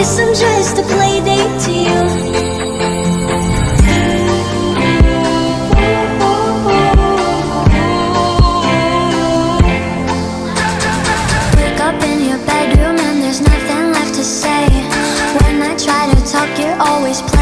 guess I'm just a play date to you. Wake up in your bedroom and there's nothing left to say. When I try to talk, you're always playing.